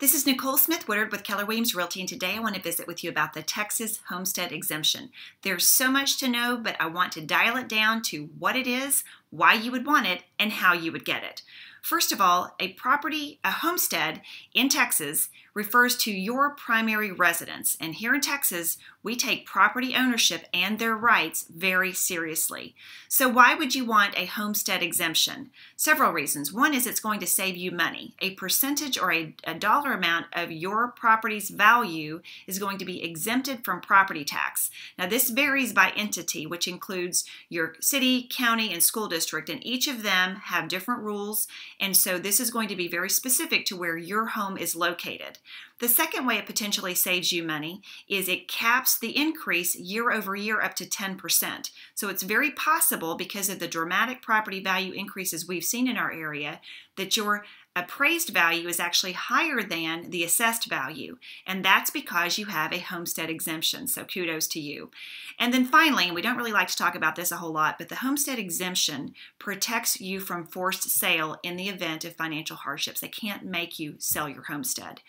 This is Nicole Smith Woodard with Keller Williams Realty, and today I want to visit with you about the Texas homestead exemption. There's so much to know, but I want to dial it down to what it is, why you would want it, and how you would get it. First of all, a property, a homestead in Texas refers to your primary residence. And here in Texas, we take property ownership and their rights very seriously. So, why would you want a homestead exemption? Several reasons. One is it's going to save you money. A percentage or a, a dollar amount of your property's value is going to be exempted from property tax. Now, this varies by entity, which includes your city, county, and school district, and each of them have different rules. And so, this is going to be very specific to where your home is located. The second way it potentially saves you money is it caps the increase year over year up to 10%. So it's very possible because of the dramatic property value increases we've seen in our area that your appraised value is actually higher than the assessed value. And that's because you have a homestead exemption. So kudos to you. And then finally, and we don't really like to talk about this a whole lot, but the homestead exemption protects you from forced sale in the event of financial hardships. They can't make you sell your homestead.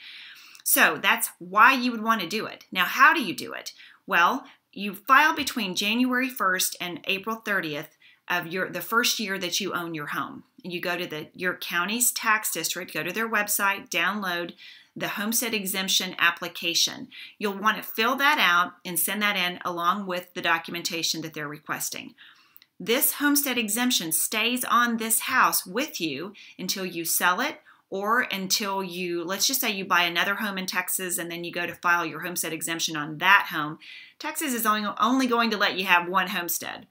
So that's why you would want to do it. Now, how do you do it? Well, you file between January 1st and April 30th of your the first year that you own your home. And you go to the your county's tax district, go to their website, download the homestead exemption application. You'll want to fill that out and send that in along with the documentation that they're requesting. This homestead exemption stays on this house with you until you sell it or until you, let's just say you buy another home in Texas and then you go to file your homestead exemption on that home. Texas is only, only going to let you have one homestead.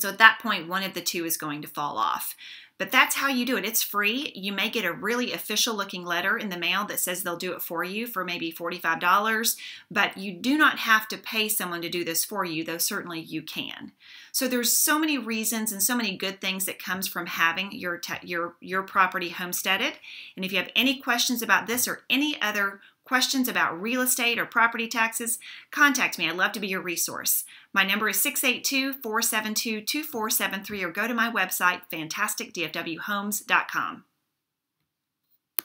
So at that point, one of the two is going to fall off. But that's how you do it. It's free. You may get a really official looking letter in the mail that says they'll do it for you for maybe $45, but you do not have to pay someone to do this for you, though certainly you can. So there's so many reasons and so many good things that comes from having your your your property homesteaded. And if you have any questions about this or any other questions about real estate or property taxes, contact me. I'd love to be your resource. My number is 682 472 2473 or go to my website, fantasticdfwhomes.com.